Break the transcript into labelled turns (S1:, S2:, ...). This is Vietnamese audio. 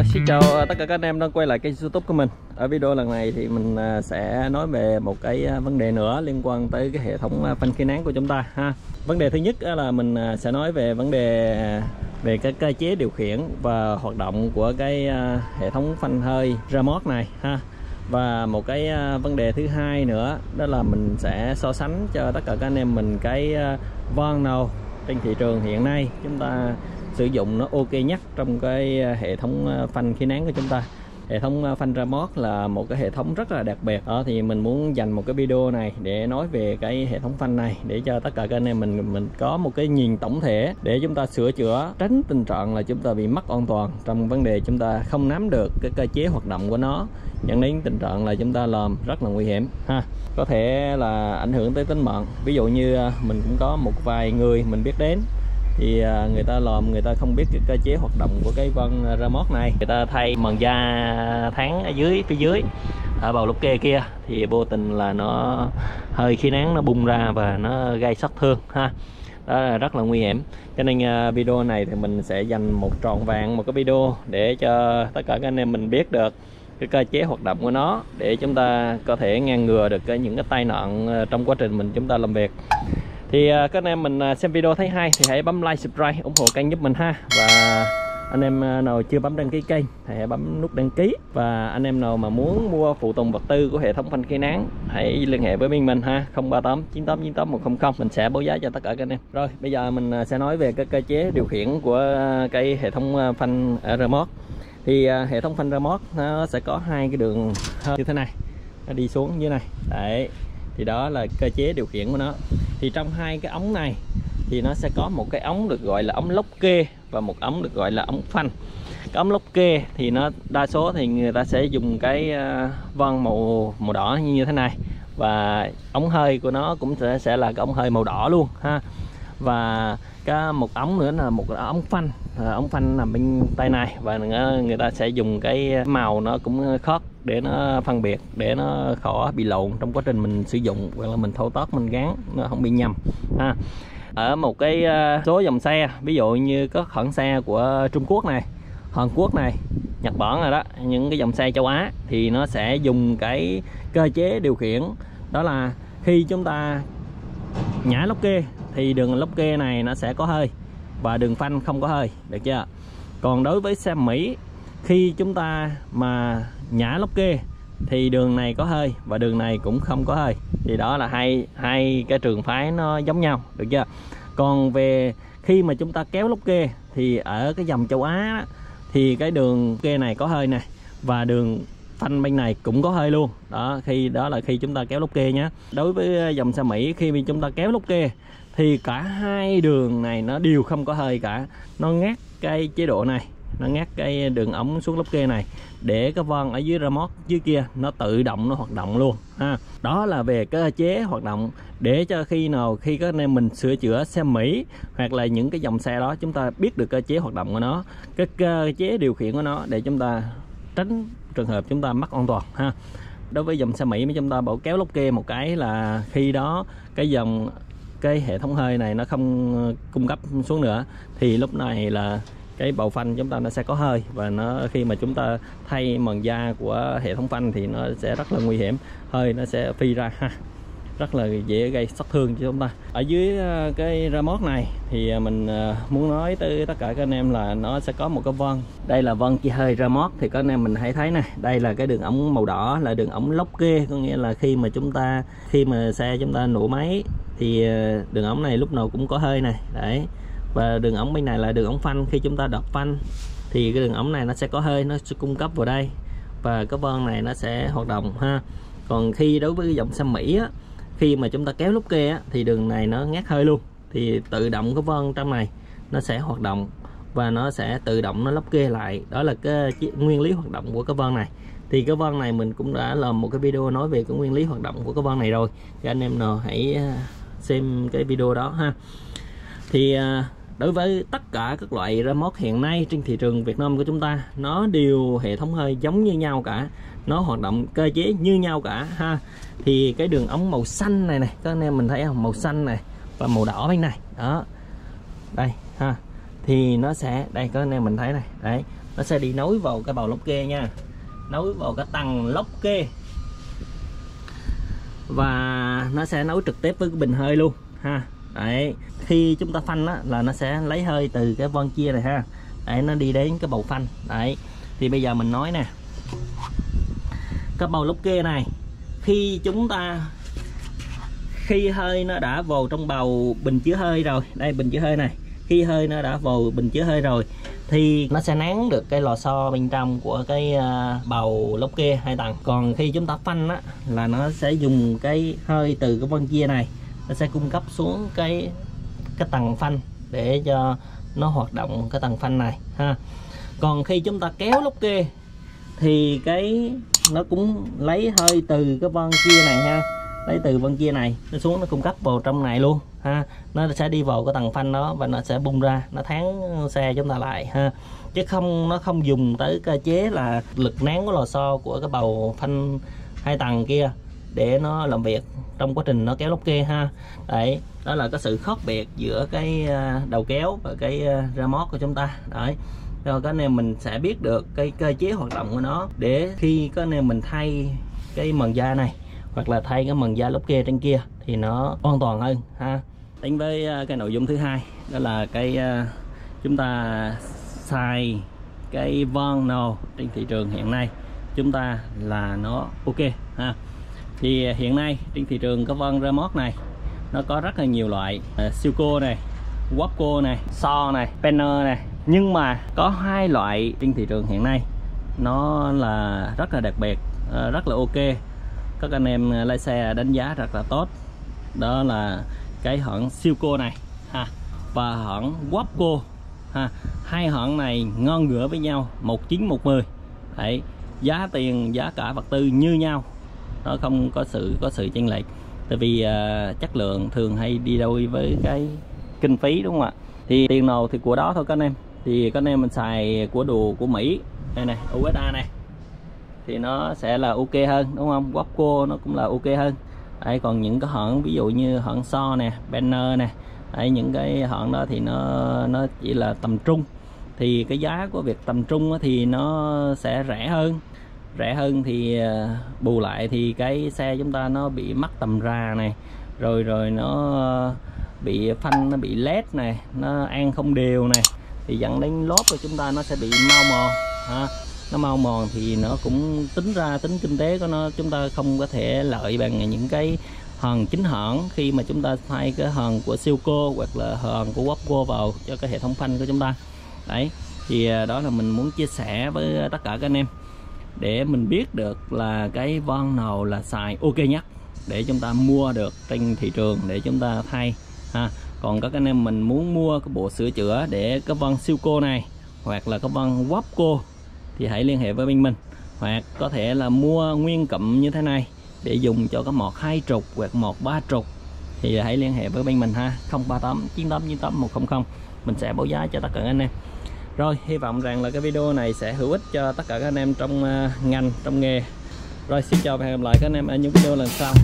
S1: Rồi xin chào tất cả các anh em đang quay lại kênh youtube của mình. Ở video lần này thì mình à, sẽ nói về một cái à, vấn đề nữa liên quan tới cái hệ thống phanh khí nén của chúng ta ha. Vấn đề thứ nhất là mình sẽ nói về vấn đề về cái cơ chế điều khiển và hoạt động của cái hệ thống phanh hơi remote này ha. Và một cái vấn đề thứ hai nữa đó là mình sẽ so sánh cho tất cả các anh em mình cái van nào trên thị trường hiện nay. Chúng ta sử dụng nó ok nhất trong cái ờ, hệ thống ờ, phanh khí nén của chúng ta. Hệ thống ờ, phanh remote là một cái hệ thống rất là đặc biệt. Đó, thì mình muốn dành một cái video này để nói về cái hệ thống phanh này để cho tất cả các anh em mình mình có một cái nhìn tổng thể để chúng ta sửa chữa, tránh tình trạng là chúng ta bị mất an toàn trong vấn đề chúng ta không nắm được cái cơ chế hoạt động của nó, dẫn đến tình trạng là chúng ta làm rất là nguy hiểm, ha. Có thể là ảnh hưởng tới tính mạng. Ví dụ như mình cũng có một vài người mình biết đến thì à, người ta làm người ta không biết cái cơ chế hoạt động của cái vân à, remote này. Người ta thay màn da tháng ở dưới, phía dưới à, ở bầu lục kê kia. Thì vô tình là nó hơi khí nắng nó bung ra và nó gây sát thương, ha. Đó là rất là nguy hiểm. Cho nên video này thì mình sẽ dành một trọn vàng một cái video để cho tất cả các anh em mình biết được cái cơ chế hoạt động của nó, để chúng ta có thể ngăn ngừa được cái những cái tai nạn trong quá trình mình chúng ta làm việc thì à, các anh em mình à, xem video thấy hay thì hãy bấm like, subscribe, ủng hộ kênh giúp mình ha. Và anh em à, nào chưa bấm đăng ký kênh thì hãy bấm nút đăng ký. Và anh em nào mà muốn mua phụ tùng vật tư của hệ thống phanh khí nán hãy liên hệ với bên mình ha. 038 98 98 100 mình sẽ báo giá cho tất cả các anh em. Rồi, bây giờ mình sẽ nói về các cơ chế điều khiển của cái hệ thống phanh remote. Thì hệ thống phanh remote nó sẽ có hai cái đường như thế này, nó đi xuống như này. Đấy, thì đó là cơ chế điều khiển của nó thì trong hai cái ống này thì nó sẽ có một cái ống được gọi là ống lốc kê và một ống được gọi là ống phanh. Cái ống lốc kê thì nó, đa số thì người ta sẽ dùng cái ờ, vân màu màu đỏ như thế này. Và ống hơi của nó cũng sẽ sẽ là cái ống hơi màu đỏ luôn, ha. Và cái một ống nữa là một ống phanh. Ờ, ống phanh nằm bên tay này và người ta sẽ dùng cái màu nó cũng khớt để nó phân biệt, để nó khỏi bị lộn trong quá trình mình sử dụng hoặc là mình thâu tót mình gắn nó không bị nhầm, ha. Ở một cái ờ, số dòng xe, ví dụ như có hãng xe của Trung Quốc này, Hàn Quốc này, Nhật Bản rồi đó, những cái dòng xe châu Á thì nó sẽ dùng cái cơ chế điều khiển, đó là khi chúng ta nhả lốc kê thì đường lốc kê này nó sẽ có hơi và đường phanh không có hơi, được chưa? Còn đối với xe Mỹ, khi chúng ta mà nhả lốc kê, thì đường này có hơi và đường này cũng không có hơi. Thì đó là hai hai cái trường phái nó giống nhau, được chưa? Còn về khi mà chúng ta kéo lốc kê, thì ở cái dòng châu Á thì cái đường kê này có hơi này và đường phanh bên này cũng có hơi luôn. Đó, khi, đó là khi chúng ta kéo lốc kê nhé đối với ờ, dòng xe Mỹ, khi mà chúng ta kéo lốc kê, thì cả hai đường này nó đều không có hơi cả. Nó ngắt cái chế độ này, nó ngắt cái đường ống xuống lốc kê này, để cái van ở dưới remote dưới kia nó tự động nó hoạt động luôn, ha. Đó là về cơ chế hoạt động để cho khi nào, khi các anh em mình sửa chữa xe Mỹ hoặc là những cái dòng xe đó, chúng ta biết được cơ chế hoạt động của nó, cái cơ chế điều khiển của nó để chúng ta tránh trường hợp chúng ta mất an toàn, ha. Đối với dòng xe Mỹ mà chúng ta bảo kéo lốc kê một cái là khi đó cái dòng, cái hệ thống hơi này nó không ờ, cung cấp xuống nữa, thì lúc này là cái bầu phanh chúng ta nó sẽ có hơi và nó, khi mà chúng ta thay màn da của hệ thống phanh thì nó sẽ rất là nguy hiểm, hơi nó sẽ phi ra, ha rất là dễ gây sát thương cho chúng ta. Ở dưới ờ, cái remote này thì ờ, mình ờ, muốn nói tới tất cả các anh em là nó sẽ có một cái vân đây là vân chia hơi remote thì các anh em mình hãy thấy này đây là cái đường ống màu đỏ là đường ống lốc kê. Có nghĩa là khi mà chúng ta khi mà xe chúng ta nổ máy thì đường ống này lúc nào cũng có hơi này. Đấy. Và đường ống bên này là đường ống phanh. Khi chúng ta đập phanh thì cái đường ống này nó sẽ có hơi nó sẽ cung cấp vào đây. Và cái vân này nó sẽ hoạt động ha. Còn khi đối với cái dòng xe Mỹ á, khi mà chúng ta kéo lúc kê á, thì đường này nó ngắt hơi luôn. Thì tự động cái vân trong này nó sẽ hoạt động và nó sẽ tự động nó lắp kê lại. Đó là cái nguyên lý hoạt động của cái vân này. Thì cái vân này mình cũng đã làm một cái video nói về cái nguyên lý hoạt động của cái vân này rồi. Thì anh em nào hãy à, xem cái video đó ha. Thì à, đối với tất cả các loại remote hiện nay trên thị trường Việt Nam của chúng ta nó đều hệ thống hơi giống như nhau cả nó hoạt động cơ chế như nhau cả ha. Thì cái đường ống màu xanh này này các anh em mình thấy không? Màu xanh này và màu đỏ bên này đó. Đây ha. Thì nó sẽ đây các anh em mình thấy này đấy. Nó sẽ đi nối vào cái bầu lốc kê nha. Nối vào cái tầng lốc kê. Và nó sẽ nối trực tiếp với cái bình hơi luôn ha. Đấy khi chúng ta phanh á, là nó sẽ lấy hơi từ cái von chia này ha. Để nó đi đến cái bầu phanh đấy. Thì bây giờ mình nói nè cái bầu lốc kê này. Khi chúng ta, khi hơi nó đã vào trong bầu bình chứa hơi rồi. Đây, bình chứa hơi này. Khi hơi nó đã vào bình chứa hơi rồi, thì nó sẽ nén được cái lò xo bên trong của cái à, bầu lốc kia hai tầng. Còn khi chúng ta phanh á, là nó sẽ dùng cái hơi từ cái vân chia này, nó sẽ cung cấp xuống cái cái tầng phanh để cho nó hoạt động cái tầng phanh này, ha. Còn khi chúng ta kéo lốc kia thì cái, nó cũng lấy hơi từ cái vân kia này ha. Lấy từ vân kia này, nó xuống nó cung cấp vào trong này luôn, ha. Nó sẽ đi vào cái tầng phanh đó và nó sẽ bung ra, nó thắng xe chúng ta lại, ha. Chứ không, nó không dùng tới cơ chế là lực nén của lò xo của cái bầu phanh hai tầng kia để nó làm việc trong quá trình nó kéo lốc kê ha. Đấy, đó là cái sự khác biệt giữa cái à, đầu kéo và cái à, ra mót của chúng ta, đấy rồi cái này mình sẽ biết được cái cơ chế hoạt động của nó để khi cái này mình thay cái mần da này hoặc là thay cái mần da lốp kia trên kia thì nó an toàn hơn ha. Đến với à, cái nội dung thứ hai đó là cái à, chúng ta xài cái von nào trên thị trường hiện nay chúng ta là nó ok ha. Thì hiện nay trên thị trường cái von remote này nó có rất là nhiều loại uh, Silco này Wapco này So này Penner này nhưng mà có hai loại trên thị trường hiện nay. Nó là rất là đặc biệt ờ, rất là ok. Các anh em lái xe đánh giá rất là tốt. Đó là cái hãng Silco này ha. Và hãng Wapco ha. Hai hãng này ngon ngửa với nhau 19 110 đấy giá tiền giá cả vật tư như nhau. Nó không có sự có sự chênh lệch. Tại vì uh, chất lượng thường hay đi đôi với cái kinh phí đúng không ạ? Thì tiền nào thì của đó thôi các anh em thì các anh em mình xài của đồ của Mỹ. Đây này USA này thì nó sẽ là ok hơn, đúng không? Wapco nó cũng là ok hơn. Đấy, còn những cái hãng, ví dụ như hãng so nè, banner nè. Đấy, những cái hãng đó thì nó nó chỉ là tầm trung. Thì cái giá của việc tầm trung thì nó sẽ rẻ hơn. Rẻ hơn thì ờ, bù lại thì cái xe chúng ta nó bị mắc tầm ra này. Rồi rồi nó ờ, bị phanh, nó bị led này, nó ăn không đều này thì dẫn đến lốp của chúng ta nó sẽ bị mau mòn, ha. Nó mau mòn thì nó cũng tính ra tính kinh tế của nó, chúng ta không có thể lợi bằng những cái hòn chính hãng khi mà chúng ta thay cái hòn của Silco hoặc là hòn của Wapco vào cho cái hệ thống phanh của chúng ta. Đấy, thì à, đó là mình muốn chia sẻ với tất cả các anh em để mình biết được là cái von nào là xài ok nhất để chúng ta mua được trên thị trường để chúng ta thay, ha còn các anh em mình muốn mua cái bộ sửa chữa để cái văng siêu cô này hoặc là cái von Wapco thì hãy liên hệ với bên mình. Hoặc có thể là mua nguyên cụm như thế này để dùng cho cái mọt hai trục hoặc mọt ba trục. Thì hãy liên hệ với bên mình ha 038 98 98 100 mình sẽ báo giá cho tất cả anh em. Rồi hy vọng rằng là cái video này sẽ hữu ích cho tất cả các anh em trong uh, ngành trong nghề. Rồi xin chào và hẹn gặp lại các anh em ở những video lần sau.